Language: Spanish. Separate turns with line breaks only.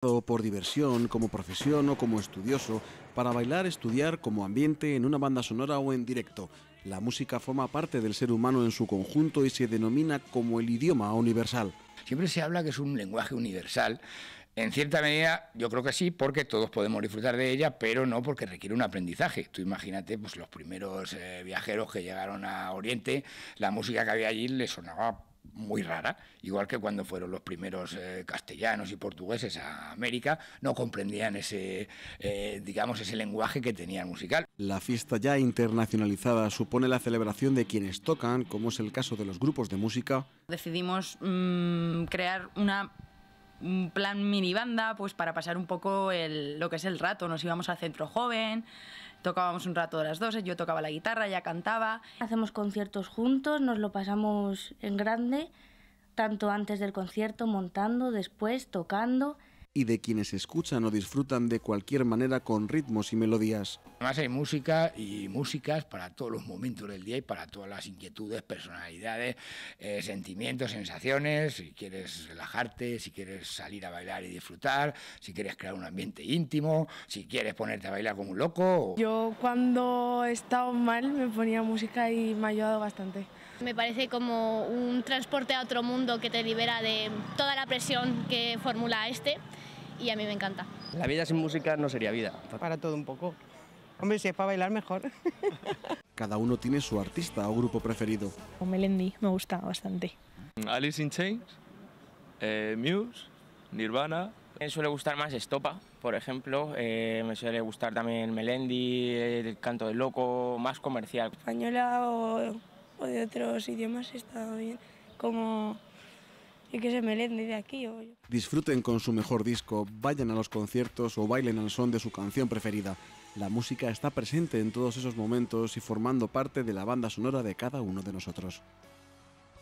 por diversión, como profesión o como estudioso, para bailar, estudiar como ambiente en una banda sonora o en directo. La música forma parte del ser humano en su conjunto y se denomina como el idioma universal.
Siempre se habla que es un lenguaje universal. En cierta medida, yo creo que sí, porque todos podemos disfrutar de ella, pero no porque requiere un aprendizaje. Tú imagínate, pues los primeros eh, viajeros que llegaron a Oriente, la música que había allí les sonaba muy rara, igual que cuando fueron los primeros eh, castellanos y portugueses a América, no comprendían ese, eh, digamos, ese lenguaje que tenían musical.
La fiesta ya internacionalizada supone la celebración de quienes tocan, como es el caso de los grupos de música.
Decidimos mm, crear una un plan mini banda, pues para pasar un poco el, lo que es el rato. Nos íbamos al centro joven, tocábamos un rato de las dos, yo tocaba la guitarra, ya cantaba.
Hacemos conciertos juntos, nos lo pasamos en grande, tanto antes del concierto, montando, después, tocando
y de quienes escuchan o disfrutan de cualquier manera con ritmos y melodías.
Además hay música y músicas para todos los momentos del día y para todas las inquietudes, personalidades, eh, sentimientos, sensaciones, si quieres relajarte, si quieres salir a bailar y disfrutar, si quieres crear un ambiente íntimo, si quieres ponerte a bailar como un loco.
Yo cuando he estado mal me ponía música y me ha ayudado bastante.
Me parece como un transporte a otro mundo que te libera de toda la presión que formula este y a mí me encanta.
La vida sin música no sería vida.
Para todo un poco. Hombre, si es para bailar mejor.
Cada uno tiene su artista o grupo preferido.
O Melendi me gusta bastante.
Alice in Chains, eh, Muse, Nirvana.
Me suele gustar más Estopa, por ejemplo. Eh, me suele gustar también Melendi, el canto del loco, más comercial.
Española o o de otros idiomas está bien, como que Melendi de aquí.
Disfruten con su mejor disco, vayan a los conciertos o bailen al son de su canción preferida. La música está presente en todos esos momentos y formando parte de la banda sonora de cada uno de nosotros.